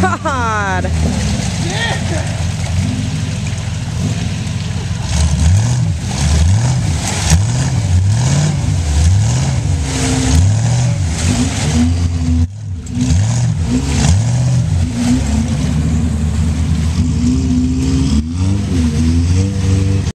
God.